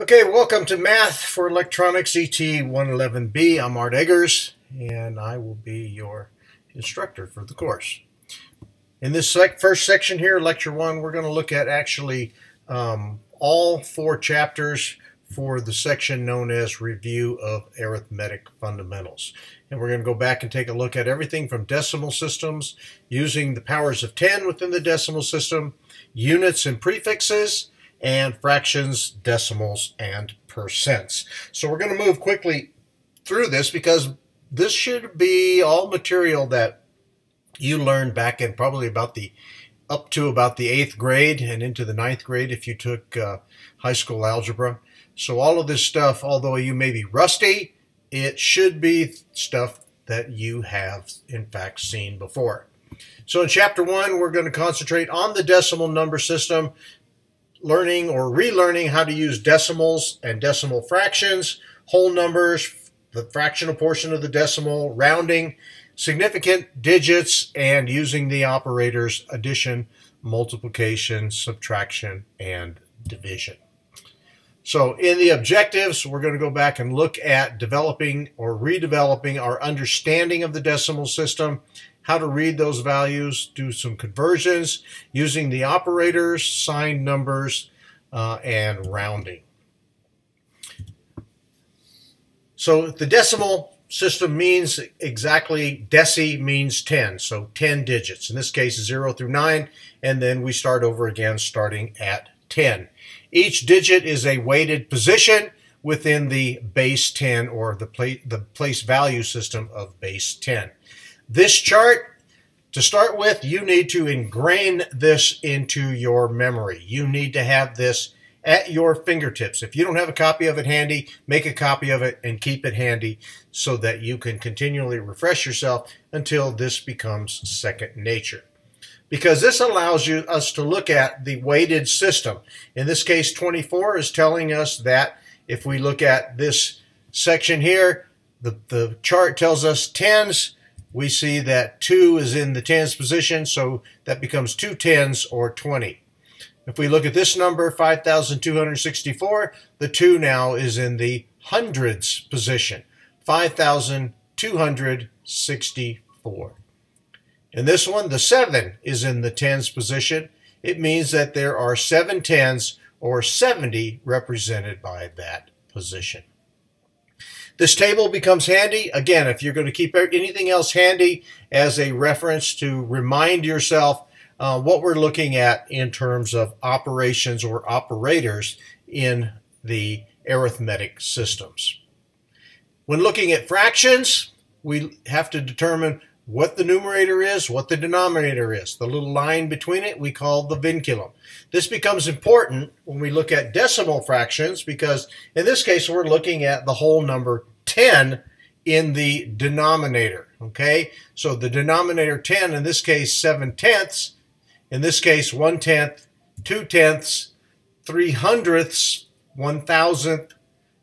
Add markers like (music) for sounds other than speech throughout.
Okay, welcome to Math for Electronics ET 111B. I'm Art Eggers, and I will be your instructor for the course. In this sec first section here, Lecture 1, we're going to look at actually um, all four chapters for the section known as Review of Arithmetic Fundamentals. And we're going to go back and take a look at everything from decimal systems, using the powers of 10 within the decimal system, units and prefixes, and fractions, decimals, and percents. So we're going to move quickly through this because this should be all material that you learned back in probably about the up to about the eighth grade and into the ninth grade if you took uh, high school algebra. So all of this stuff, although you may be rusty, it should be stuff that you have in fact seen before. So in chapter one, we're going to concentrate on the decimal number system learning or relearning how to use decimals and decimal fractions, whole numbers, the fractional portion of the decimal, rounding, significant digits, and using the operators addition, multiplication, subtraction, and division. So in the objectives, we're going to go back and look at developing or redeveloping our understanding of the decimal system how to read those values, do some conversions using the operators, sign numbers, uh, and rounding. So the decimal system means exactly, deci means 10, so 10 digits. In this case, 0 through 9, and then we start over again starting at 10. Each digit is a weighted position within the base 10 or the, pla the place value system of base 10. This chart, to start with, you need to ingrain this into your memory. You need to have this at your fingertips. If you don't have a copy of it handy, make a copy of it and keep it handy so that you can continually refresh yourself until this becomes second nature. Because this allows you us to look at the weighted system. In this case, 24 is telling us that if we look at this section here, the, the chart tells us tens, we see that 2 is in the tens position, so that becomes two tens or 20. If we look at this number, 5,264, the 2 now is in the hundreds position, 5,264. In this one, the 7 is in the tens position. It means that there are seven tens or 70 represented by that position. This table becomes handy, again, if you're going to keep anything else handy as a reference to remind yourself uh, what we're looking at in terms of operations or operators in the arithmetic systems. When looking at fractions, we have to determine what the numerator is, what the denominator is. The little line between it we call the vinculum. This becomes important when we look at decimal fractions because in this case we're looking at the whole number 10 in the denominator. Okay, so the denominator 10, in this case 7 tenths, in this case 1 tenth, 2 tenths, 3 hundredths, 1 thousandth,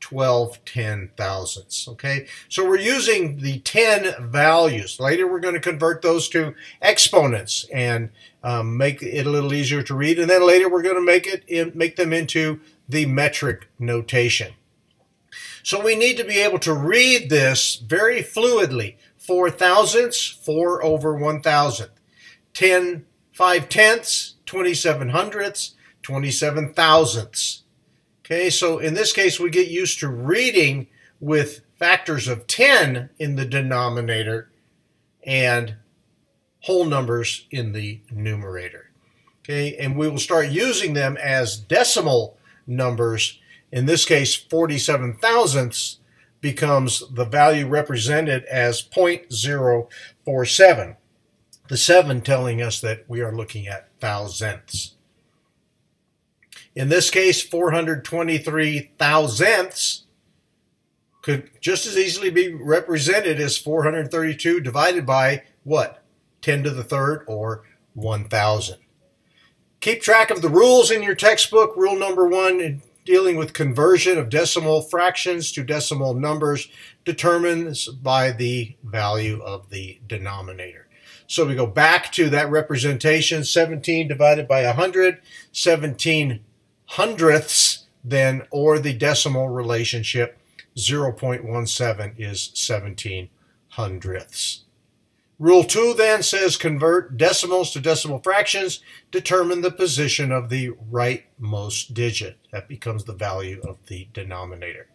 12 ten thousandths. Okay, so we're using the 10 values. Later we're going to convert those to exponents and um, make it a little easier to read. And then later we're going to make it in, make them into the metric notation. So we need to be able to read this very fluidly. Four thousandths, four over one thousandth. Ten, five tenths, 27 hundredths, 27 thousandths. Okay, so in this case, we get used to reading with factors of 10 in the denominator and whole numbers in the numerator. Okay, and we will start using them as decimal numbers. In this case, 47 thousandths becomes the value represented as 0.047. The 7 telling us that we are looking at thousandths. In this case, 423 thousandths could just as easily be represented as 432 divided by what? 10 to the third or 1,000. Keep track of the rules in your textbook. Rule number one, dealing with conversion of decimal fractions to decimal numbers determines by the value of the denominator. So we go back to that representation, 17 divided by 100, 17 hundredths then or the decimal relationship 0.17 is 17 hundredths. Rule 2 then says convert decimals to decimal fractions, determine the position of the rightmost digit. That becomes the value of the denominator.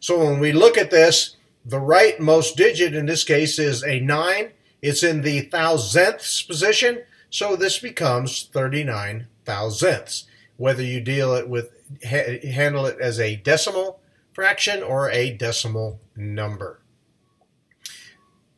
So when we look at this, the rightmost digit in this case is a 9. It's in the thousandths position, so this becomes 39 thousandths. Whether you deal it with ha handle it as a decimal fraction or a decimal number.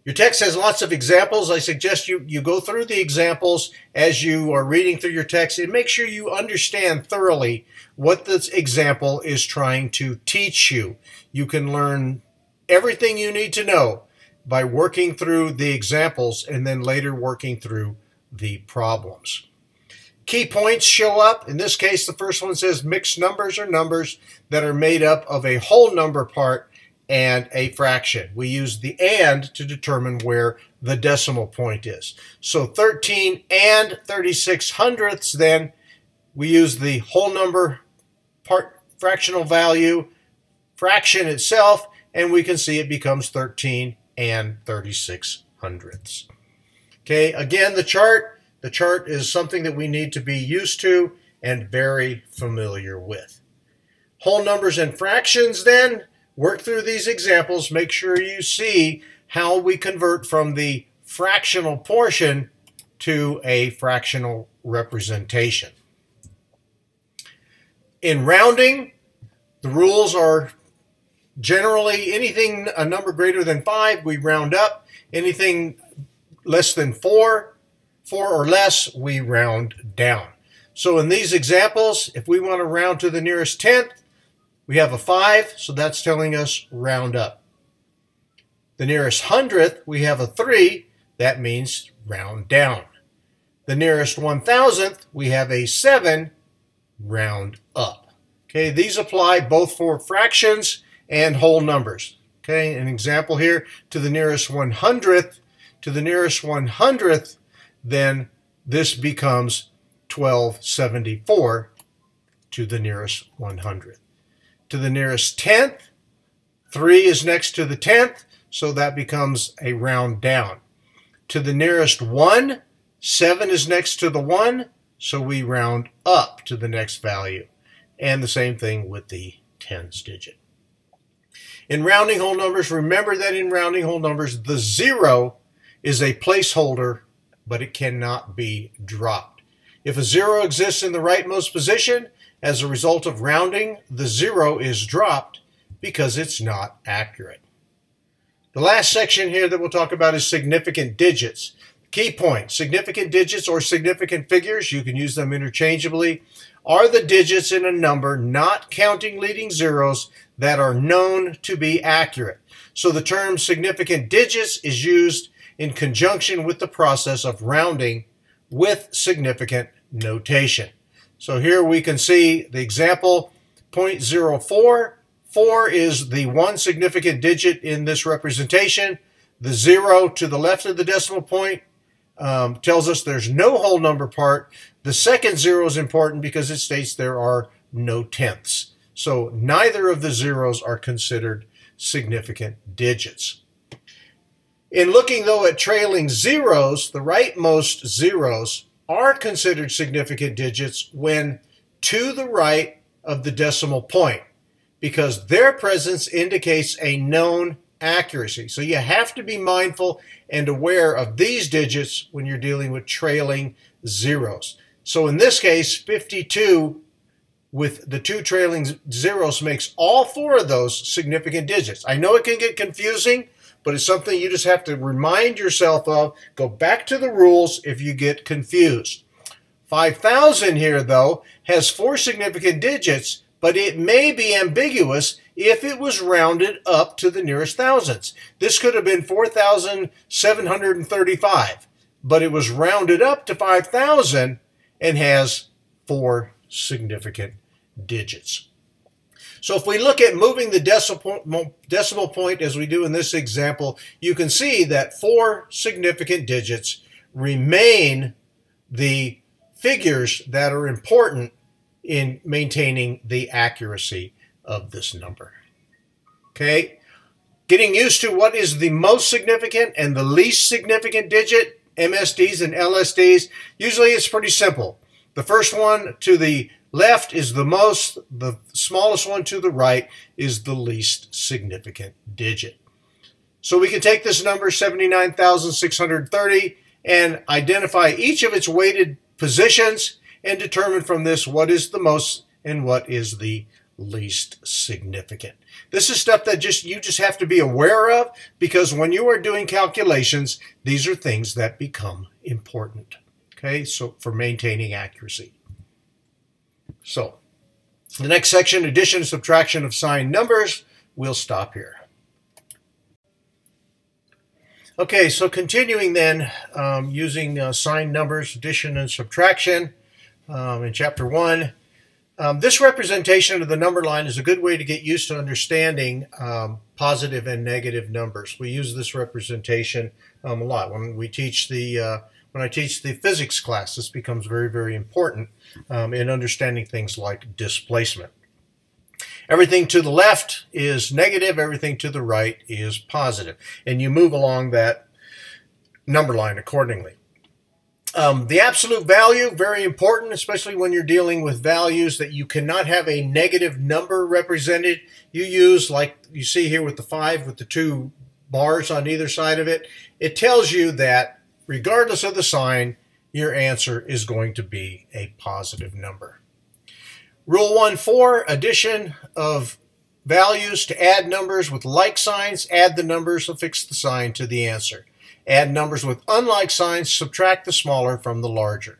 Your text has lots of examples. I suggest you, you go through the examples as you are reading through your text and make sure you understand thoroughly what this example is trying to teach you. You can learn everything you need to know by working through the examples and then later working through the problems. Key points show up. In this case, the first one says mixed numbers are numbers that are made up of a whole number part and a fraction. We use the and to determine where the decimal point is. So 13 and 36 hundredths, then we use the whole number part fractional value fraction itself, and we can see it becomes 13 and 36 hundredths. Okay, again, the chart. The chart is something that we need to be used to and very familiar with. Whole numbers and fractions, then, work through these examples. Make sure you see how we convert from the fractional portion to a fractional representation. In rounding, the rules are generally anything a number greater than 5, we round up. Anything less than 4, 4 or less, we round down. So in these examples, if we want to round to the nearest tenth, we have a 5, so that's telling us round up. The nearest hundredth, we have a 3, that means round down. The nearest 1000th, we have a 7, round up. Okay, these apply both for fractions and whole numbers. Okay, an example here, to the nearest 100th, to the nearest 100th, then this becomes 1274 to the nearest 100th to the nearest tenth. 3 is next to the tenth, so that becomes a round down. To the nearest 1, 7 is next to the 1, so we round up to the next value. And the same thing with the tens digit. In rounding whole numbers, remember that in rounding whole numbers, the 0 is a placeholder, but it cannot be dropped. If a 0 exists in the rightmost position, as a result of rounding, the zero is dropped because it's not accurate. The last section here that we'll talk about is significant digits. Key point, significant digits or significant figures, you can use them interchangeably, are the digits in a number not counting leading zeros that are known to be accurate. So the term significant digits is used in conjunction with the process of rounding with significant notation. So here we can see the example 0.04. 4 is the one significant digit in this representation. The 0 to the left of the decimal point um, tells us there's no whole number part. The second 0 is important because it states there are no tenths. So neither of the zeros are considered significant digits. In looking, though, at trailing zeros, the rightmost zeros are considered significant digits when to the right of the decimal point because their presence indicates a known accuracy. So you have to be mindful and aware of these digits when you're dealing with trailing zeros. So in this case, 52 with the two trailing zeros makes all four of those significant digits. I know it can get confusing, but it's something you just have to remind yourself of. Go back to the rules if you get confused. 5,000 here, though, has four significant digits, but it may be ambiguous if it was rounded up to the nearest thousands. This could have been 4,735, but it was rounded up to 5,000 and has four significant digits. So if we look at moving the decimal, point as we do in this example, you can see that four significant digits remain the figures that are important in maintaining the accuracy of this number. Okay, getting used to what is the most significant and the least significant digit, MSDs and LSDs, usually it's pretty simple. The first one to the left is the most, the smallest one to the right is the least significant digit. So we can take this number, 79,630, and identify each of its weighted positions and determine from this what is the most and what is the least significant. This is stuff that just you just have to be aware of because when you are doing calculations, these are things that become important. Okay, so for maintaining accuracy. So the next section, addition and subtraction of signed numbers, we'll stop here. Okay, so continuing then um, using uh, signed numbers, addition and subtraction um, in chapter 1. Um, this representation of the number line is a good way to get used to understanding um, positive and negative numbers. We use this representation um, a lot. When we teach the uh, when I teach the physics class, this becomes very, very important um, in understanding things like displacement. Everything to the left is negative, everything to the right is positive, and you move along that number line accordingly. Um, the absolute value, very important, especially when you're dealing with values that you cannot have a negative number represented. You use, like you see here with the 5, with the two bars on either side of it, it tells you that regardless of the sign, your answer is going to be a positive number. Rule 1-4, addition of values to add numbers with like signs, add the numbers, affix the sign to the answer. Add numbers with unlike signs, subtract the smaller from the larger.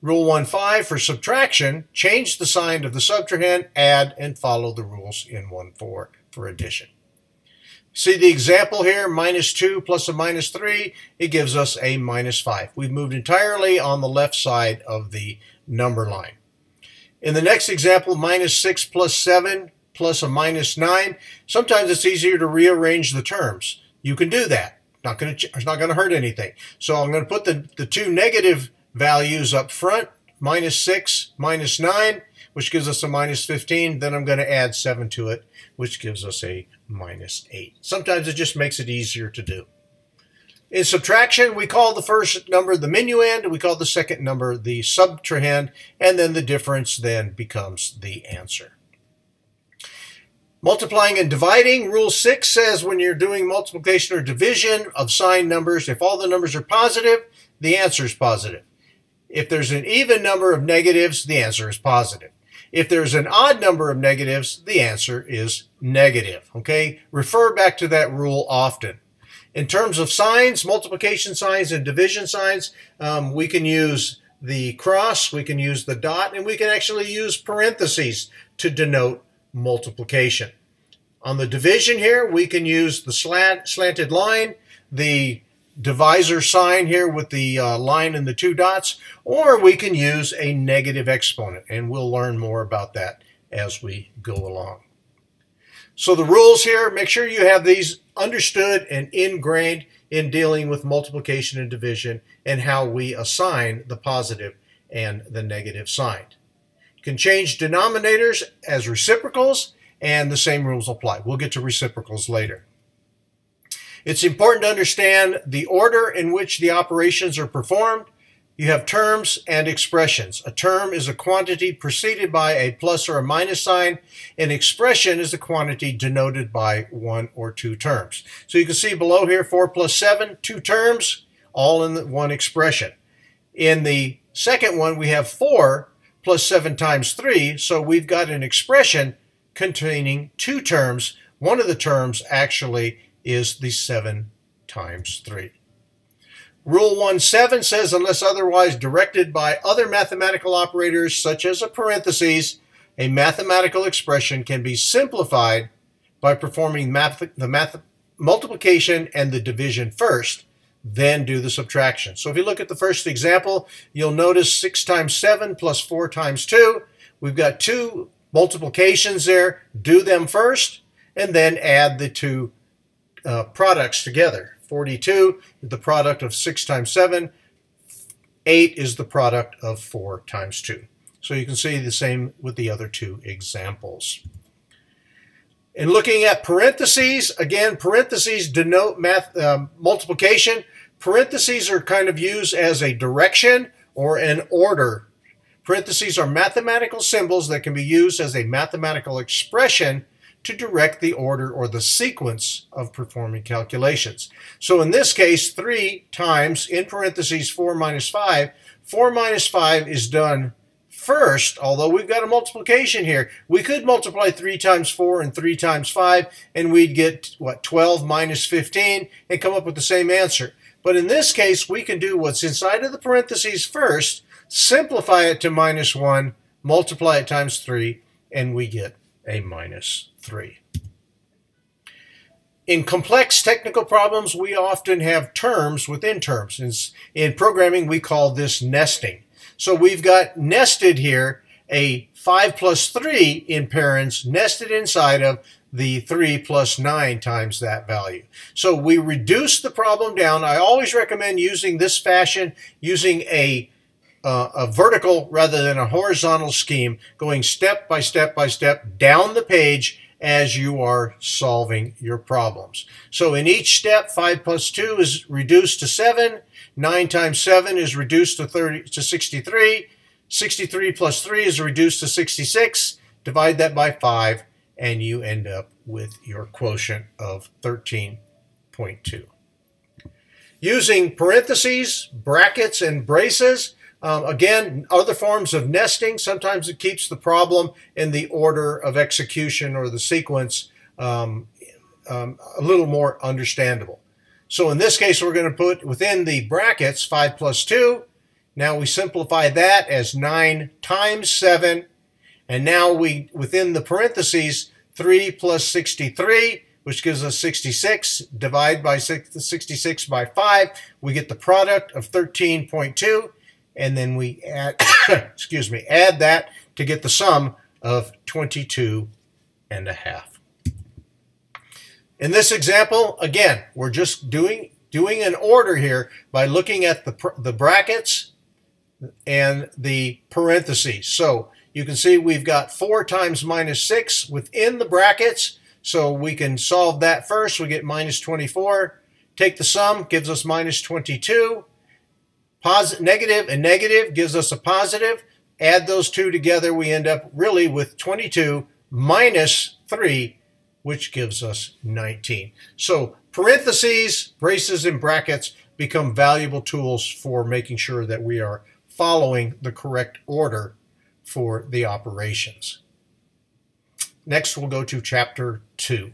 Rule 1.5 for subtraction, change the sign of the subtrahend, add, and follow the rules in 1.4 for addition. See the example here, minus 2 plus a minus 3, it gives us a minus 5. We've moved entirely on the left side of the number line. In the next example, minus 6 plus 7 plus a minus 9, sometimes it's easier to rearrange the terms. You can do that. Not to, it's not going to hurt anything. So I'm going to put the, the two negative values up front, minus 6, minus 9, which gives us a minus 15. Then I'm going to add 7 to it, which gives us a minus 8. Sometimes it just makes it easier to do. In subtraction, we call the first number the minuend, we call the second number the subtrahend, and then the difference then becomes the answer. Multiplying and dividing, rule 6 says when you're doing multiplication or division of signed numbers, if all the numbers are positive, the answer is positive. If there's an even number of negatives, the answer is positive. If there's an odd number of negatives, the answer is negative. Okay, refer back to that rule often. In terms of signs, multiplication signs and division signs, um, we can use the cross, we can use the dot, and we can actually use parentheses to denote multiplication. On the division here, we can use the slant, slanted line, the divisor sign here with the uh, line and the two dots, or we can use a negative exponent, and we'll learn more about that as we go along. So the rules here, make sure you have these understood and ingrained in dealing with multiplication and division and how we assign the positive and the negative sign. You can change denominators as reciprocals, and the same rules apply. We'll get to reciprocals later. It's important to understand the order in which the operations are performed. You have terms and expressions. A term is a quantity preceded by a plus or a minus sign. An expression is a quantity denoted by one or two terms. So you can see below here 4 plus 7, two terms, all in one expression. In the second one, we have 4 plus 7 times 3, so we've got an expression containing two terms. One of the terms actually is the 7 times 3. Rule 1.7 says, unless otherwise directed by other mathematical operators, such as a parenthesis, a mathematical expression can be simplified by performing math, the math, multiplication and the division first, then do the subtraction. So if you look at the first example, you'll notice 6 times 7 plus 4 times 2. We've got two multiplications there. Do them first, and then add the two uh, products together. 42 is the product of 6 times 7. 8 is the product of 4 times 2. So you can see the same with the other two examples. In looking at parentheses, again, parentheses denote math, um, multiplication. Parentheses are kind of used as a direction or an order. Parentheses are mathematical symbols that can be used as a mathematical expression to direct the order or the sequence of performing calculations. So in this case, 3 times, in parentheses, 4 minus 5. 4 minus 5 is done first, although we've got a multiplication here. We could multiply 3 times 4 and 3 times 5, and we'd get, what, 12 minus 15, and come up with the same answer. But in this case, we can do what's inside of the parentheses first, simplify it to minus 1, multiply it times 3, and we get a minus 3. In complex technical problems, we often have terms within terms. In, programming, we call this nesting. So we've got nested here a 5 plus 3 in parents nested inside of the 3 plus 9 times that value. So we reduce the problem down. I always recommend using this fashion, using a uh, a vertical rather than a horizontal scheme, going step by step by step down the page as you are solving your problems. So in each step, 5 plus 2 is reduced to 7, 9 times 7 is reduced to 30 to 63, 63 plus 3 is reduced to 66, divide that by 5, and you end up with your quotient of 13.2. Using parentheses, brackets, and braces, um, again, other forms of nesting, sometimes it keeps the problem in the order of execution or the sequence um, um, a little more understandable. So in this case, we're going to put within the brackets 5 plus 2. Now we simplify that as 9 times 7. And now we, within the parentheses, 3 plus 63, which gives us 66. Divide by 66 by 5. We get the product of 13.2 and then we add, (coughs) excuse me, add that to get the sum of 22 and a half. In this example, again, we're just doing doing an order here by looking at the, the brackets and the parentheses. So you can see we've got 4 times minus 6 within the brackets. So we can solve that first. We get minus 24. Take the sum, gives us minus 22. Positive, negative and negative gives us a positive. Add those two together, we end up really with 22 minus 3, which gives us 19. So parentheses, braces, and brackets become valuable tools for making sure that we are following the correct order for the operations. Next, we'll go to Chapter 2.